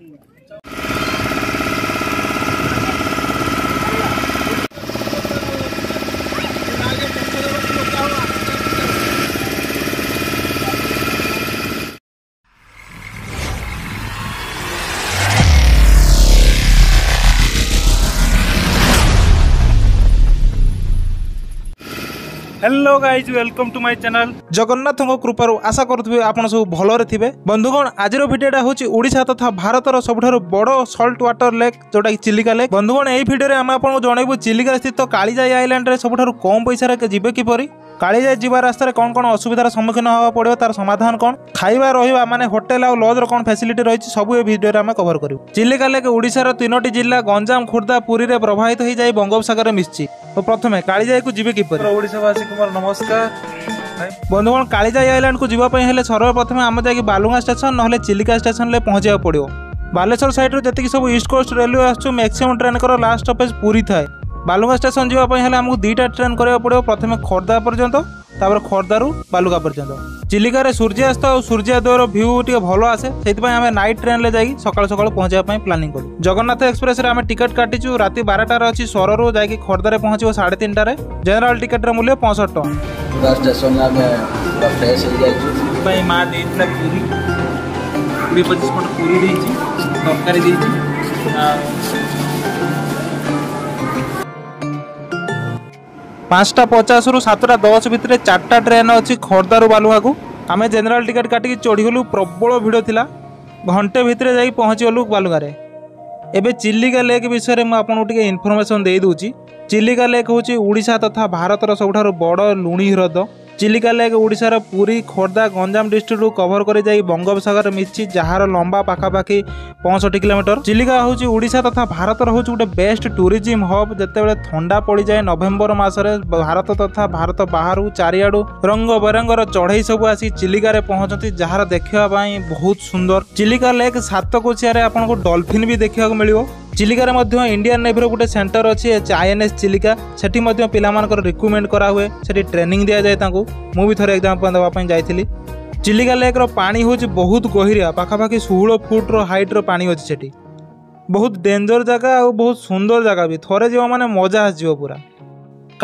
嗯。hello guys welcome to my channel জগন্নাথঙ্ক কৃপার আশা করুবে আপনার সব ভালরে থাকবে বন্ধুগণ আজর ভিডিওটা হচ্ছে ওড়িশা তথা ভারতর সবুঠার বড় সল্ট ওয়াটর লেক যেটা কি চিলিকা লেক বন্ধুগণ এই ভিডিওরে আমি আপনার জনাইবু চিলিকা স্থিত কালিজাই আইল্যান্ডে সবুঠার কম পয়সার যাবে কিপর কালিজাই যা রাস্তায় কোণ কোণ অসুবিধার সম্মুখীন হওয়া পড়ব তার সমাধান কোণ খাইবা রহবা মানে হোটেল আর লজর কোণ ফ্যাসিলিটি রয়েছে সবু এই ভিডিওরে আমি কভর করবু চিলিকা লেক ওড়িশার তিনোটি জেলা গঞ্জাম খোর্ধা পুরীরে প্রবাহিত হয়ে যাই বঙ্গোপসাগরে মিশছি তো প্রথমে কালিজাইকু যাবে কিপর ওড়িশাবাসী কুমার নমস্কার বন্ধুগণ কালিজাই আইল্যান্ডকু যাওয়া হলে সর্বপ্রথমে আমি যাই বালুঙ্গা স্টেশন নহলে চিলিকা স্টেশনলে পৌঁছাইয়া পড়ব ବାଲେଶ୍ୱର ସାଇଡ଼୍ରୁ ଯେତିକି ସବୁ ଇଷ୍ଟ କୋଷ୍ଟ ରେଲୱେ ଆସୁଛୁ ମ୍ୟାକ୍ସିମମ୍ ଟ୍ରେନ୍ଙ୍କର ଲାଷ୍ଟ ଷ୍ଟପେଜ୍ ପୁରୀ ଥାଏ ବାଲୁଙ୍ଗା ଷ୍ଟେସନ ଯିବା ପାଇଁ ହେଲେ ଆମକୁ ଦୁଇଟା ଟ୍ରେନ୍ କରିବାକୁ ପଡ଼ିବ ପ୍ରଥମେ ଖୋର୍ଦ୍ଧା ପର୍ଯ୍ୟନ୍ତ ତାପରେ ଖୋର୍ଦ୍ଧାରୁ ବାଲୁକା ପର୍ଯ୍ୟନ୍ତ ଚିଲିକାରେ ସୂର୍ଯ୍ୟାସ୍ତ ଆଉ ସୂର୍ଯ୍ୟୋଦୟର ଭ୍ୟୁ ଟିକେ ଭଲ ଆସେ ସେଥିପାଇଁ ଆମେ ନାଇଟ୍ ଟ୍ରେନ୍ରେ ଯାଇକି ସକାଳୁ ସକାଳୁ ପହଞ୍ଚିବା ପାଇଁ ପ୍ଲାନିଂ କଲୁ ଜଗନ୍ନାଥ ଏକ୍ସପ୍ରେସ୍ରେ ଆମେ ଟିକେଟ୍ କାଟିଛୁ ରାତି ବାରଟାରେ ଅଛି ସହରରୁ ଯାଇକି ଖୋର୍ଦ୍ଧାରେ ପହଞ୍ଚିବ ସାଢ଼େ ତିନିଟାରେ ଜେନେରାଲ୍ ଟିକେଟ୍ର ମୂଲ୍ୟ ପଞ୍ଚଷଠି ଟଙ୍କା ଷ୍ଟେସନରେ ଆମେ ଫ୍ରେଶ୍ ହେଇଯାଇଛୁ ସେଥିପାଇଁ ମା ଦେଇଥିଲା ପୁରୀ କୋଡ଼ିଏ ପଚିଶ ପଟ ପୁରୀ ଦେଇଛି ତରକାରୀ ଦେଇଛି পাঁচটা পଚାଶରୁ ସାତଟା ଦଶ ଭିତରେ ଚାରିଟା ଟ୍ରେନ୍ ଅଛି ଖୋର୍ଦ୍ଧାରୁ ବାଲୁଗାକୁ ଆମେ ଜେନେରାଲ୍ ଟିକେଟ୍ କାଟିକି ଚଢ଼ିଗଲୁ ପ୍ରବଳ ଭିଡ଼ ଥିଲା ଘଣ୍ଟେ ଭିତରେ ଯାଇ ପହଞ୍ଚିଗଲୁ ବାଲୁଗାରେ ଏବେ ଚିଲିକା ଲେକ୍ ବିଷୟରେ ମୁଁ ଆପଣଙ୍କୁ ଟିକେ ଇନଫର୍ମେସନ୍ ଦେଇଦେଉଛି ଚିଲିକା ଲେକ୍ ହେଉଛି ଓଡ଼ିଶା ତଥା ଭାରତର ସବୁଠାରୁ ବଡ଼ ଲୁଣି ହ୍ରଦ ଚିଲିକା ଲେକ୍ ଓଡ଼ିଶାର ପୁରୀ ଖୋର୍ଦ୍ଧା ଗଞ୍ଜାମ ଡିଷ୍ଟ୍ରିକ୍ଟକୁ କଭର କରି ଯାଇ ବଙ୍ଗୋପସାଗର ମିଶିଛି ଯାହାର ଲମ୍ବା ପାଖାପାଖି ପଞ୍ଚଷଠି କିଲୋମିଟର ଚିଲିକା ହେଉଛି ଓଡ଼ିଶା ତଥା ଭାରତର ହେଉଛି ଗୋଟେ ବେଷ୍ଟ ଟୁରିଜିମ୍ ହବ୍ ଯେତେବେଳେ ଥଣ୍ଡା ପଡ଼ିଯାଏ ନଭେମ୍ବର ମାସରେ ଭାରତ ତଥା ଭାରତ ବାହାରୁ ଚାରିଆଡ଼ୁ ରଙ୍ଗ ବେରଙ୍ଗର ଚଢ଼େଇ ସବୁ ଆସି ଚିଲିକାରେ ପହଞ୍ଚନ୍ତି ଯାହାର ଦେଖିବା ପାଇଁ ବହୁତ ସୁନ୍ଦର ଚିଲିକା ଲେକ୍ ସାତକୋଚିଆରେ ଆପଣଙ୍କୁ ଡଲଫିନ୍ ବି ଦେଖିବାକୁ ମିଳିବ ଚିଲିକାରେ ମଧ୍ୟ ଇଣ୍ଡିଆନ୍ ନେଭିର ଗୋଟେ ସେଣ୍ଟର ଅଛି ଆଇଏନ୍ଏସ୍ ଚିଲିକା ସେଠି ମଧ୍ୟ ପିଲାମାନଙ୍କର ରିକ୍ରୁଟମେଣ୍ଟ କରାହୁଏ ସେଠି ଟ୍ରେନିଂ ଦିଆଯାଏ ତାଙ୍କୁ ମୁଁ ବି ଥରେ ଏକ୍ଜାମ୍ ଦେବା ପାଇଁ ଯାଇଥିଲି ଚିଲିକା ଲେକ୍ର ପାଣି ହେଉଛି ବହୁତ ଗହିରିଆ ପାଖାପାଖି ଷୋହଳ ଫୁଟ୍ର ହାଇଟ୍ର ପାଣି ଅଛି ସେଠି ବହୁତ ଡେଞ୍ଜର ଜାଗା ଆଉ ବହୁତ ସୁନ୍ଦର ଜାଗା ବି ଥରେ ଯିବ ମାନେ ମଜା ଆସିଯିବ ପୁରା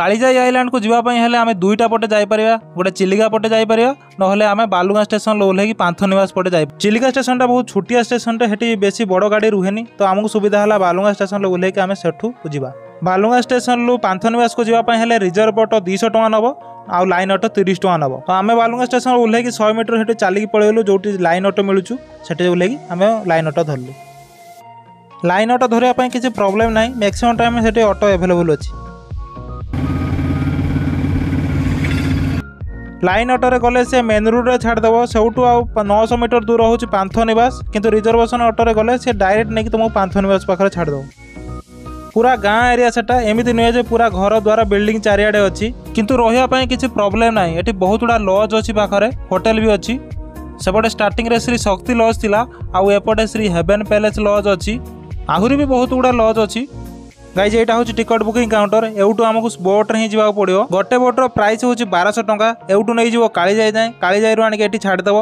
কালিজাই ଆଇଲ୍ୟାଣ୍ଡକୁ ଯିବା ପାଇଁ ହେଲେ ଆମେ ଦୁଇଟା ପଟେ ଯାଇପାରିବା ଗୋଟେ ଚିଲିକା ପଟେ ଯାଇପାରିବା ନହେଲେ ଆମେ ବାଲୁଗାଁ ଷ୍ଟେସନ ଓହ୍ଲେଇକି ପାନ୍ଥନିବାସ ପଟେ ଯାଇ ଚିଲିକା ଷ୍ଟେସନଟା ବହୁତ ଛୋଟିଆ ଷ୍ଟେସନଟେ ସେଠି ବେଶୀ ବଡ଼ ଗାଡ଼ି ରୁହେନି ତ ଆମକୁ ସୁବିଧା ହେଲା ବାଲୁଗାଁ ଷ୍ଟେସନରେ ଓହ୍ଲେଇକି ଆମେ ସେଠୁ ଯିବା ବାଲୁଗାଁ ଷ୍ଟେସନରୁ ପାନ୍ଥନିବାସକୁ ଯିବା ପାଇଁ ହେଲେ ରିଜର୍ଭ ଅଟୋ ଦୁଇଶହ ଟଙ୍କା ନେବ ଆଉ ଲାଇନ୍ ଅଟୋ ତିରିଶ ଟଙ୍କା ନେବ ତ ଆମେ ବାଲୁଙ୍ଗା ଷ୍ଟେସନ ଓହ୍ଲେଇକି ଶହେ ମିଟର ସେଠି ଚାଲିକି ପଳେଇଲୁ ଯେଉଁଠି ଲାଇନ୍ ଅଟୋ ମିଳୁଛୁ ସେଠି ଓହ୍ଲେଇକି ଆମେ ଲାଇନ୍ ଅଟୋ ଧରିଲୁ ଲାଇନ୍ ଅଟୋ ଧରିବା ପାଇଁ କିଛି ପ୍ରୋବ୍ଲେମ୍ ନାହିଁ ମ୍ୟାକ୍ସିମମ୍ ଟାଇମ୍ ସେଠି ଅଟୋ ଆଭେଲେବୁଲ୍ ଅଛି ଲାଇନ୍ ଅଟୋରେ ଗଲେ ସେ ମେନ୍ ରୋଡ଼ରେ ଛାଡ଼ିଦେବ ସେଉଠୁ ଆଉ ନଅଶହ ମିଟର ଦୂର ହେଉଛି ପାନ୍ଥ ନିବାସ କିନ୍ତୁ ରିଜର୍ଭେସନ୍ ଅଟୋରେ ଗଲେ ସେ ଡାଇରେକ୍ଟ ନେଇକି ତୁମକୁ ପାନ୍ଥ ନିବାସ ପାଖରେ ଛାଡ଼ିଦେବ ପୁରା ଗାଁ ଏରିଆ ସେଟା ଏମିତି ନୁହେଁ ଯେ ପୁରା ଘର ଦ୍ୱାର ବିଲ୍ଡିଂ ଚାରିଆଡ଼େ ଅଛି କିନ୍ତୁ ରହିବା ପାଇଁ କିଛି ପ୍ରୋବ୍ଲେମ୍ ନାହିଁ ଏଠି ବହୁତ ଗୁଡ଼ା ଲଜ୍ ଅଛି ପାଖରେ ହୋଟେଲ ବି ଅଛି ସେପଟେ ଷ୍ଟାର୍ଟିଂରେ ଶ୍ରୀ ଶକ୍ତି ଲଜ୍ ଥିଲା ଆଉ ଏପଟେ ଶ୍ରୀ ହେଭେନ୍ ପ୍ୟାଲେସ୍ ଲଜ୍ ଅଛି ଆହୁରି ବି ବହୁତ ଗୁଡ଼ା ଲଜ୍ ଅଛି গাইজ এটা হচ্ছে টিকট বুকিং কাউন্টর এউঠু আমাকে বোট্রে হি যাওয়া পড়ব গোটে বোট্র প্রাইস হচ্ছে বারোশো টাকা এউঠু নিয়ে যাব কালিজাই যায় কালিজাইরু আনিকি এটি ছাড়িদেব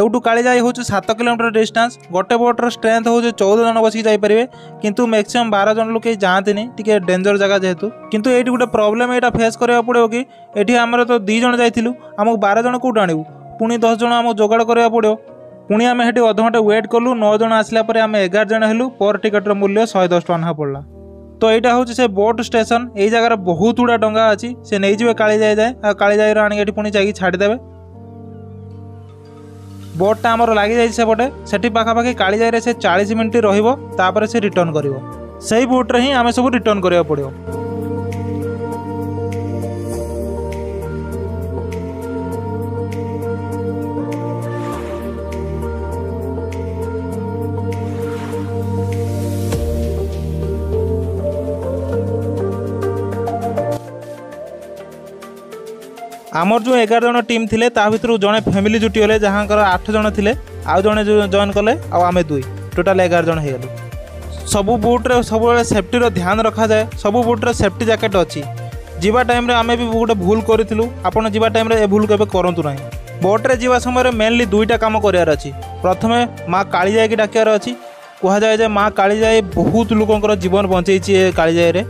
এউঠু কালিজাই হচ্ছে সাত কিলোমিটার ডিস্টান্স গোটে বোট্র স্ট্রেংথ হচ্ছে চৌদ জন বসিকি যাইপারে কিন্তু ম্যাক্সিমম বার জন লোক কেউ যাতে টিকি ডেঞ্জর জায়গা যেহেতু কিন্তু এইটি গোটে প্রোবলেম এটা ফেস করা পড়ব কি এটি আমার তো দুই জন যাই আমাকে বার জন কোটু আনবু পুঁ দশ জন আমাকে যোগাড় করা পড়ব পুঁ আমি সেটি অধঘণ্টা ওয়েট কলু নজন আসলা পরে আমি এগার জন হলু পর টিকটর মূল্য শহে দশ টাকা পড়লা ତ ଏଇଟା ହେଉଛି ସେ ବୋଟ୍ ଷ୍ଟେସନ ଏଇ ଜାଗାରେ ବହୁତ ଗୁଡ଼ା ଡଙ୍ଗା ଅଛି ସେ ନେଇଯିବେ କାଳିଜାଇ ଯାଏ ଆଉ କାଳିଜାଇର ଆଣିକି ଏଠି ପୁଣି ଯାଇକି ଛାଡ଼ିଦେବେ ବୋଟ୍ଟା ଆମର ଲାଗିଯାଇଛି ସେପଟେ ସେଠି ପାଖାପାଖି କାଳିଜାଇରେ ସେ ଚାଳିଶ ମିନିଟ୍ ରହିବ ତାପରେ ସେ ରିଟର୍ଣ୍ଣ କରିବ ସେଇ ବୋଟ୍ରେ ହିଁ ଆମେ ସବୁ ରିଟର୍ଣ୍ଣ କରିବାକୁ ପଡ଼ିବ আমার যে এগার জন টিম লে তা ভিতর জনে ফ্যামিলি জুটি হলে যাহাঙ্কর আঠ জন লে আউ জয়েন কলে আমি দুই টোটাল এগার জন হয়ে গেল সবু বুটরে সবুলে সেফটির ধ্যান রখা যায় সবু বুটরে সেফটি জ্যাকেট অছি যা টাইমে আমি বি গোটে ভুল করেছিল আপনার যা টাইমে এ ভুল কেবে করতু না বোট্রে যাওয়া সময় মেনলি দুইটা কাম করার অছি প্রথমে মা কালী যাইকি ডাকার অছি কুহযায় যে মা কালী যাই বহুত লোকর জীবন বঞ্চাইছে এ কালী যাইরে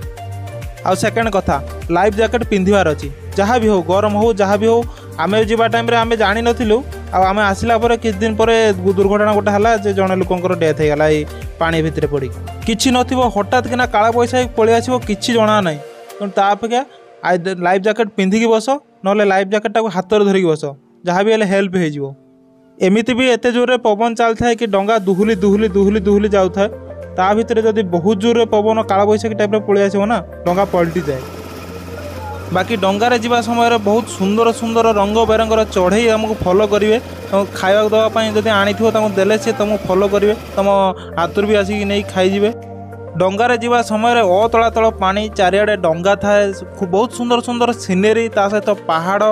আউ কথা লাইফ জ্যাকেট পিধিবার অনেক ଯାହା ବି ହେଉ ଗରମ ହେଉ ଯାହା ବି ହେଉ ଆମେ ଯିବା ଟାଇମ୍ରେ ଆମେ ଜାଣିନଥିଲୁ ଆଉ ଆମେ ଆସିଲା ପରେ କିଛି ଦିନ ପରେ ଦୁର୍ଘଟଣା ଗୋଟେ ହେଲା ଯେ ଜଣେ ଲୋକଙ୍କର ଡେଥ୍ ହେଇଗଲା ଏଇ ପାଣି ଭିତରେ ପଡ଼ିକି କିଛି ନଥିବ ହଠାତ୍ କିନା କାଳ ପଇସା ପଳେଇ ଆସିବ କିଛି ଜଣା ନାହିଁ ତେଣୁ ତା ଅପେକ୍ଷା ଲାଇଫ୍ ଜ୍ୟାକେଟ୍ ପିନ୍ଧିକି ବସ ନହେଲେ ଲାଇଫ୍ ଜ୍ୟାକେଟ୍ଟାକୁ ହାତରେ ଧରିକି ବସ ଯାହା ବି ହେଲେ ହେଲ୍ପ ହେଇଯିବ ଏମିତି ବି ଏତେ ଜୋରରେ ପବନ ଚାଲିଥାଏ କି ଡଙ୍ଗା ଦୁହୁଲି ଦୁହୁଲି ଦୁହୁଲି ଦୁହୁଲି ଯାଉଥାଏ ତା ଭିତରେ ଯଦି ବହୁତ ଜୋରରେ ପବନ କାଳବୈଶାଖୀ ଟାଇପ୍ର ପଳେଇ ଆସିବ ନା ଡଙ୍ଗା ପଲଟିଯାଏ বাকি ଡଙ୍ଗାରେ ଯିବା ସମୟରେ ବହୁତ ସୁନ୍ଦର ସୁନ୍ଦର ରଙ୍ଗ ବେରଙ୍ଗର ଚଢ଼େଇ ଆମକୁ ଫଲୋ କରିବେ ତମକୁ ଖାଇବାକୁ ଦେବା ପାଇଁ ଯଦି ଆଣିଥିବ ତମକୁ ଦେଲେ ସେ ତମକୁ ଫଲୋ କରିବେ ତମ ହାତରୁ ବି ଆସିକି ନେଇ ଖାଇଯିବେ ଡଙ୍ଗାରେ ଯିବା ସମୟରେ ଅତଳା ତଳ ପାଣି ଚାରିଆଡ଼େ ଡଙ୍ଗା ଥାଏ ବହୁତ ସୁନ୍ଦର ସୁନ୍ଦର ସିନେରୀ ତା ସହିତ ପାହାଡ଼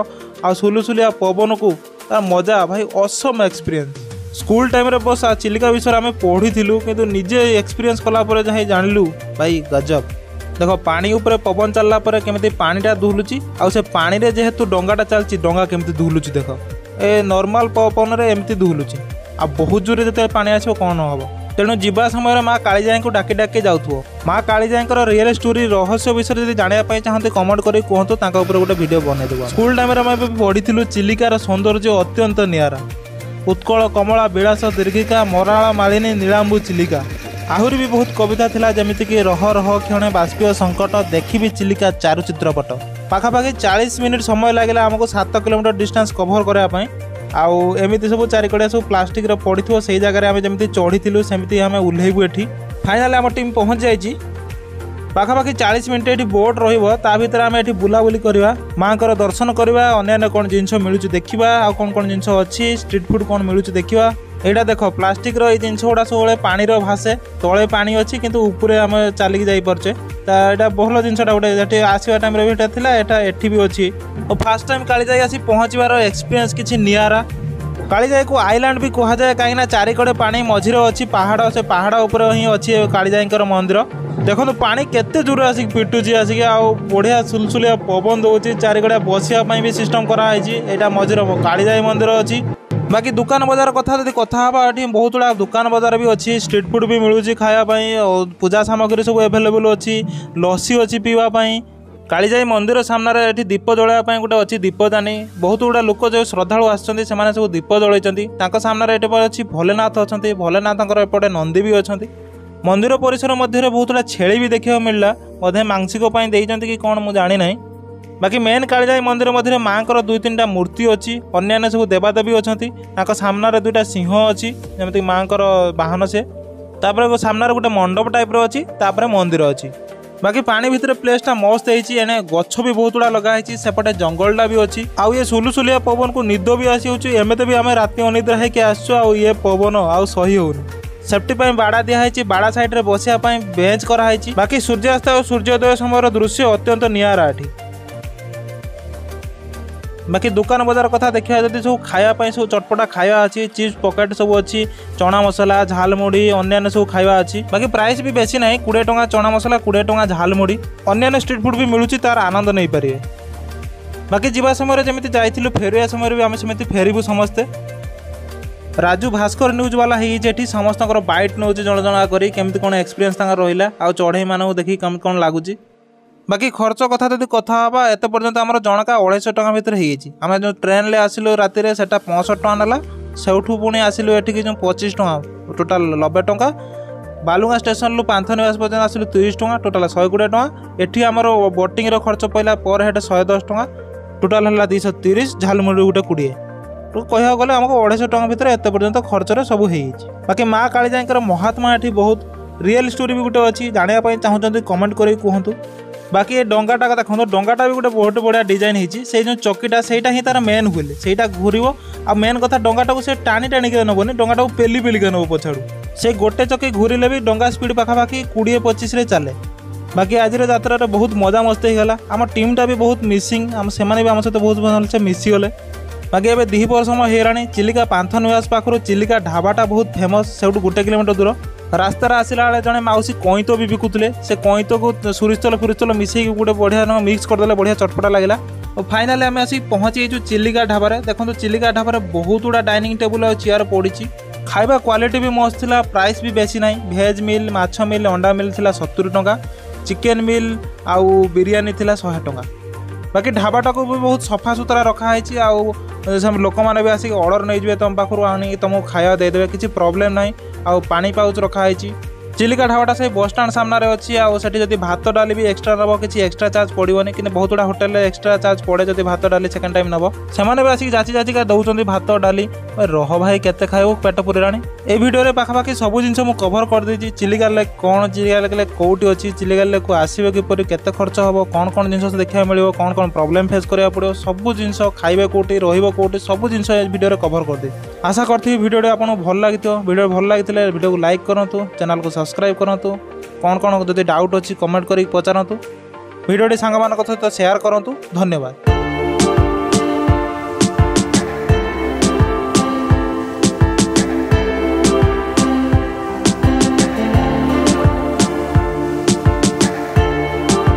ଆଉ ସୁଲୁସୁଲିଆ ପବନକୁ ତା ମଜା ଭାଇ ଅସମ ଏକ୍ସପିରିଏନ୍ସ ସ୍କୁଲ ଟାଇମ୍ରେ ବସ୍ ଚିଲିକା ବିଷୟରେ ଆମେ ପଢ଼ିଥିଲୁ କିନ୍ତୁ ନିଜେ ଏକ୍ସପିରିଏନ୍ସ କଲା ପରେ ଯାଇ ଜାଣିଲୁ ଭାଇ ଗଜବ দেখ পানি উপরে পবন চালা পরে কেমি পাটা দুলুচি আে যেহেতু ডঙ্গাটা চালছি ডঙ্গা কেমি দুলুচি দেখ ଏ ନର୍ମାଲ୍ ପବନରେ ଏମିତି ଧୁଲୁଛି ଆଉ ବହୁତ ଜୋରରେ ଯେତେବେଳେ ପାଣି ଆସିବ କ'ଣ ହେବ ତେଣୁ ଯିବା ସମୟରେ ମା କାଳିଜାଇଙ୍କୁ ଡାକି ଡାକି ଯାଉଥିବ ମା କାଳିଜାଇଙ୍କର ରିଅଲ ଷ୍ଟୋରି ରହସ୍ୟ ବିଷୟରେ ଯଦି ଜାଣିବା ପାଇଁ ଚାହାନ୍ତି କମେଣ୍ଟ କରି କୁହନ୍ତୁ ତାଙ୍କ ଉପରେ ଗୋଟେ ଭିଡ଼ିଓ ବନେଇଦେବ ସ୍କୁଲ ଟାଇମ୍ରେ ଆମେ ଏବେ ପଢ଼ିଥିଲୁ ଚିଲିକାର ସୌନ୍ଦର୍ଯ୍ୟ ଅତ୍ୟନ୍ତ ନିଆରା ଉତ୍କଳ କମଳା ବିଳାସ ଦୀର୍ଘିକା ମରାଳ ମାଳିନୀ ନୀଳାମ୍ବୁ ଚିଲିକା ଆହୁରି ବି ବହୁତ କବିତା ଥିଲା ଯେମିତିକି ରହ ରହ କ୍ଷଣେ ବାଷ୍ପୀୟ ସଙ୍କଟ ଦେଖିବି ଚିଲିକା ଚାରୁ ଚିତ୍ରପଟ ପାଖାପାଖି ଚାଳିଶ ମିନିଟ୍ ସମୟ ଲାଗିଲା ଆମକୁ ସାତ କିଲୋମିଟର ଡିଷ୍ଟାନ୍ସ କଭର୍ କରିବା ପାଇଁ ଆଉ ଏମିତି ସବୁ ଚାରିକଡ଼ିଆ ସବୁ ପ୍ଲାଷ୍ଟିକ୍ର ପଡ଼ିଥିବ ସେଇ ଜାଗାରେ ଆମେ ଯେମିତି ଚଢ଼ିଥିଲୁ ସେମିତି ଆମେ ଓହ୍ଲେଇବୁ ଏଠି ଫାଇନାଲି ଆମ ଟିମ୍ ପହଞ୍ଚିଯାଇଛି ପାଖାପାଖି ଚାଳିଶ ମିନିଟ୍ ଏଠି ବୋଟ୍ ରହିବ ତା ଭିତରେ ଆମେ ଏଠି ବୁଲାବୁଲି କରିବା ମାଆଙ୍କର ଦର୍ଶନ କରିବା ଅନ୍ୟାନ୍ୟ କ'ଣ ଜିନିଷ ମିଳୁଛି ଦେଖିବା ଆଉ କ'ଣ କ'ଣ ଜିନିଷ ଅଛି ଷ୍ଟ୍ରିଟ୍ ଫୁଡ଼୍ କ'ଣ ମିଳୁଛି ଦେଖିବା ଏଇଟା ଦେଖ ପ୍ଲାଷ୍ଟିକ୍ର ଏଇ ଜିନିଷ ଗୁଡ଼ା ସବୁବେଳେ ପାଣିର ଭାସେ ତଳେ ପାଣି ଅଛି କିନ୍ତୁ ଉପରେ ଆମେ ଚାଲିକି ଯାଇପାରୁଛେ ତା ଏଇଟା ଭଲ ଜିନିଷଟା ଗୋଟେ ସେଠି ଆସିବା ଟାଇମ୍ରେ ବି ଏଇଟା ଥିଲା ଏଇଟା ଏଠି ବି ଅଛି ଓ ଫାର୍ଷ୍ଟ ଟାଇମ୍ କାଳିଜାଇ ଆସି ପହଞ୍ଚିବାର ଏକ୍ସପିରିଏନ୍ସ କିଛି ନିଆରା କାଳିଜାଇକୁ ଆଇଲ୍ୟାଣ୍ଡ ବି କୁହାଯାଏ କାହିଁକିନା ଚାରିକଡ଼େ ପାଣି ମଝିରେ ଅଛି ପାହାଡ଼ ସେ ପାହାଡ଼ ଉପରେ ହିଁ ଅଛି କାଳିଜାଇଙ୍କର ମନ୍ଦିର ଦେଖନ୍ତୁ ପାଣି କେତେ ଦୂର ଆସିକି ପିଟୁଛି ଆସିକି ଆଉ ବଢ଼ିଆ ସୁଲସୁଲିଆ ପବନ ଦେଉଛି ଚାରିକଡ଼େ ବସିବା ପାଇଁ ବି ସିଷ୍ଟମ୍ କରାହେଇଛି ଏଇଟା ମଝିରେ କାଳିଜାଇ ମନ୍ଦିର ଅଛି বাকি দোকান বাজার কথা যদি কথা হবা এটি বহু গুড়া দোকান বাজার বি অছি স্ট্রিট ফুড বি মিলুছি খাওয়া পাই পূজা সামগ্রী সব এভেলেবল অছি লসি অছি পিবা পাই কালীজাই মন্দির সামনে এটি দীপ জলাইয়া পাই গোটে অছি দীপদানি বহুত গুড়া লোক যে শ্রদ্ধাড়ু আসছেন সেমানে সব দীপ জলাইছেন তাঙ্ক সামনে এটি পর অছি ভোলেনাথ অনেক ভোলেনাথঙ্কর এপটে নন্দী বি অনেক মন্দির পরিসর মধ্যে বহুতটা ছেড়ি বি দেখা মিললা বোধে মাংসিক পাই দিয়েছেন কি কোন মু জানি নাই বাকি মেন কাଳିଜାଇ ମନ୍ଦିର ମଧ୍ୟରେ ମାଆଙ୍କର ଦୁଇ ତିନିଟା ମୂର୍ତ୍ତି ଅଛି ଅନ୍ୟାନ୍ୟ ସବୁ ଦେବାଦେବୀ ଅଛନ୍ତି ତାଙ୍କ ସାମ୍ନାରେ ଦୁଇଟା ସିଂହ ଅଛି ଯେମିତିକି ମାଆଙ୍କର ବାହନ ସେ ତାପରେ ସାମ୍ନାରେ ଗୋଟେ ମଣ୍ଡପ ଟାଇପ୍ର ଅଛି ତାପରେ ମନ୍ଦିର ଅଛି ବାକି ପାଣି ଭିତରେ ପ୍ଲେସ୍ଟା ମସ୍ତ ହେଇଛି ଏଣେ ଗଛ ବି ବହୁତ ଗୁଡ଼ା ଲଗା ହେଇଛି ସେପଟେ ଜଙ୍ଗଲଟା ବି ଅଛି ଆଉ ଇଏ ସୁଲୁସୁଲିଆ ପବନକୁ ନିଦ ବି ଆସିଯାଉଛି ଏମିତି ବି ଆମେ ରାତି ଅନିଦ୍ରା ହେଇକି ଆସୁଛୁ ଆଉ ଇଏ ପବନ ଆଉ ସହି ହେଉନି ସେଫ୍ଟି ପାଇଁ ବାଡ଼ା ଦିଆହେଇଛି ବାଡ଼ା ସାଇଡ଼୍ରେ ବସିବା ପାଇଁ ବେଞ୍ଚ କରାହେଇଛି ବାକି ସୂର୍ଯ୍ୟାସ୍ତ ଆଉ ସୂର୍ଯ୍ୟୋଦୟ ସମୟର ଦୃଶ୍ୟ ଅତ୍ୟନ୍ତ ନିଆରା ଏଠି বাকি দোকান বজার কথা দেখা যদি সব খাওয়া সব চটপটা খাওয়া আছে চিপস পকেট সব অছি চণা মশলা ঝালমুড়ি অন্যান্য সব খাওয়া আছে বাকি প্রাইস বি বেশি না কোড়িয়ে টাকা চণা মশলা কোড়িয়ে টঙ্কা ঝালমুড়ি অন্যান্য স্ট্রিট ফুড বি মিলুছি তার আনন্দ নেই পারে বাকি যাওয়ার সময় যেমি যাই ফেরিয়া সময় আমি সেমি ফেরবু সমস্তে রাজু ভাস্কর নিউজ বালা হয়েছে এটি সমস্ত বাইট নেଉଛି জন জনা করে কমিটি কোণ এক্সপিরিয়েন্স তাঁর রহিলা আউ চড়াই মানুষ দেখি কেমি কোণ লাগুছে বাকি খরচ কথা যদি কথা হবা এত পর্যন্ত আমার জনকা অড়াইশো টাকা ভিতরে হয়ে গেছে আমরা যে ট্রেনলে আসলু রাতে সেটা পঁয়ষট টাকা নেলা সেঠু পুঁ আসলু এটিকি যে পঁচিশ টাকা টোটাল নবে টাকা বালুঙ্গা স্টেসনু নিবাস পর্যন্ত আসলু তিরিশ টাকা টোটাল শহে কোড়িয়ে টাকা এটি আমার বোটিংর খরচ পড়া পর হেড শহে দশ টাকা টোটাল হল দুইশো তিরিশ ঝালমুড়ি গোটে কোড়িয়ে କହିବାକୁ ଗଲେ ଆମକୁ ଅଢ଼େଇଶହ ଟଙ୍କା ଭିତରେ ଏତେ ପର୍ଯ୍ୟନ୍ତ ଖର୍ଚ୍ଚରେ ସବୁ ହେଇଯାଇଛି ବାକି ମା କାଳିଜାଇଙ୍କର ମହାତ୍ମା মহাত্মা এটি ରିଏଲ୍ রিয়েল স্টোরি বি গোটে ଜାଣିବା জাঁয়া ଚାହୁଁଛନ୍ତି কমেন্ট করে কুহতু ବାକି ଏ ଡଙ୍ଗାଟା କଥା ଦେଖନ୍ତୁ ଡଙ୍ଗାଟା ବି ଗୋଟେ ବହୁତ ବଢ଼ିଆ ଡିଜାଇନ୍ ହେଇଛି ସେଇ ଯେଉଁ ଚକିଟା ସେଇଟା ହିଁ ତା'ର ମେନ୍ ହୁଇଲ୍ ସେଇଟା ଘୁରିବ ଆଉ ମେନ୍ କଥା ଡଙ୍ଗାଟାକୁ ସେ ଟାଣି ଟାଣିକି ନେବନି ଡଙ୍ଗାଟାକୁ ପେଲି ପେଲିକି ନେବ ପଛାଡ଼ୁ ସେ ଗୋଟେ ଚକି ଘୁରିଲେ ବି ଡଙ୍ଗା ସ୍ପିଡ୍ ପାଖାପାଖି କୋଡ଼ିଏ ପଚିଶରେ ଚାଲେ ବାକି ଆଜିର ଯାତ୍ରାରେ ବହୁତ ମଜାମସ୍ତି ହେଇଗଲା ଆମ ଟିମ୍ଟା ବି ବହୁତ ମିସିଂ ଆମ ସେମାନେ ବି ଆମ ସହିତ ବହୁତ ଭଲସେ ମିଶିଗଲେ ବାକି ଏବେ ଦ୍ୱିପହର ସମୟ ହେଇଗଲାଣି ଚିଲିକା ପାନ୍ଥନିବାସ ପାଖରୁ ଚିଲିକା ଢାବାଟା ବହୁତ ଫେମସ୍ ସେଉଠୁ ଗୋଟେ କିଲୋମିଟର ଦୂର ରାସ୍ତାରେ ଆସିଲା ବେଳେ ଜଣେ ମାଉସୀ କଇଁତ ବି ବିକୁଥିଲେ ସେ କଇଁତକୁ ସୋରିଷ ତେଲ ଫୁରିଷ ତେଲ ମିଶାଇକି ଗୋଟେ ବଢ଼ିଆ ମିକ୍ସ କରିଦେଲେ ବଢ଼ିଆ ଚଟପଟା ଲାଗିଲା ଓ ଫାଇନାଲି ଆମେ ଆସିକି ପହଞ୍ଚି ଯାଇଛୁ ଚିଲିକା ଢାବାରେ ଦେଖନ୍ତୁ ଚିଲିକା ଢାବାରେ ବହୁତ ଗୁଡ଼ା ଡାଇନିଂ ଟେବୁଲ୍ ଆଉ ଚେୟାର ପଡ଼ିଛି ଖାଇବା କ୍ୱାଲିଟି ବି ମସ୍ତ ଥିଲା ପ୍ରାଇସ୍ ବି ବେଶୀ ନାହିଁ ଭେଜ୍ ମିଲ୍ ମାଛ ମିଲ୍ ଅଣ୍ଡା ମିଲ୍ ଥିଲା ସତୁରି ଟଙ୍କା ଚିକେନ୍ ମିଲ୍ ଆଉ ବିରିୟାନୀ ଥିଲା ଶହେ ଟଙ୍କା ବାକି ଢାବାଟାକୁ ବି ବହୁତ ସଫାସୁତୁରା ରଖାହେଇଛି ଆଉ ଲୋକମାନେ ବି ଆସିକି ଅର୍ଡ଼ର ନେଇଯିବେ ତୁମ ପାଖରୁ ଆଣିକି ତୁମକୁ ଖାଇବା ଦେଇଦେବେ କିଛି ପ୍ରୋବ୍ଲେମ୍ ନାହିଁ ଆଉ ପାଣି ପାଉଚ୍ ରଖାହେଇଛି ଚିଲିକା ଢାବାଟା ସେଇ ବସ୍ ଷ୍ଟାଣ୍ଡ ସାମ୍ନାରେ ଅଛି ଆଉ ସେଠି ଯଦି ଭାତ ଡାଲି ବି ଏକ୍ସଟ୍ରା ନେବ କିଛି ଏକ୍ସଟ୍ରା ଚାର୍ଜ ପଡ଼ିବନି କିନ୍ତୁ ବହୁତ ଗୁଡ଼ା ହୋଟେଲରେ ଏକ୍ସଟ୍ରା ଚାର୍ଜ ପଡ଼େ ଯଦି ଭାତ ଡାଲି ସେକେଣ୍ଡ ଟାଇମ୍ ନେବ ସେମାନେ ବି ଆସିକି ଯାଚି ଯାଚିକା ଦେଉଛନ୍ତି ଭାତ ଡାଲି ରହ ଭାଇ କେତେ ଖାଇବ ପେଟ ପୁରିଲାଣି ଏ ଭିଡ଼ିଓରେ ପାଖାପାଖି ସବୁ ଜିନିଷ ମୁଁ କଭର କରିଦେଇଛି ଚିଲିକା ଲେକ୍ କ'ଣ ଚିଲିକା ଲେକ୍ କେଉଁଠି ଅଛି ଚିଲିକା ଲେକ୍କୁ ଆସିବେ କିପରି କେତେ ଖର୍ଚ୍ଚ ହେବ କ'ଣ କ'ଣ ଜିନିଷ ଦେଖିବାକୁ ମିଳିବ କ'ଣ କ'ଣ ପ୍ରୋବ୍ଲେମ୍ ଫେସ୍ କରିବାକୁ ପଡ଼ିବ ସବୁ ଜିନିଷ ଖାଇବେ କେଉଁଠି ରହିବ କେଉଁଠି ସବୁ ଜିନିଷ ଏ ଭିଡ଼ିଓରେ କଭର କରିଦେଇଛି ଆଶା କରିଥିବି ଭିଡ଼ିଓଟି ଆପଣଙ୍କୁ ଭଲ ଲାଗିଥିବ ଭିଡ଼ିଓ ଭଲ ଲାଗିଥିଲେ ଭିଡ଼ିଓକୁ ଲାଇକ୍ କରନ୍ତୁ ଚ୍ୟାନେଲ୍କୁ ସବସ୍କ୍ରାଇବ୍ କରନ୍ତୁ କ'ଣ କ'ଣ ଯଦି ଡାଉଟ୍ ଅଛି କମେଣ୍ଟ କରିକି ପଚାରନ୍ତୁ ଭିଡ଼ିଓଟି ସାଙ୍ଗମାନଙ୍କ ସହିତ ସେୟାର କରନ୍ତୁ ଧନ୍ୟବାଦ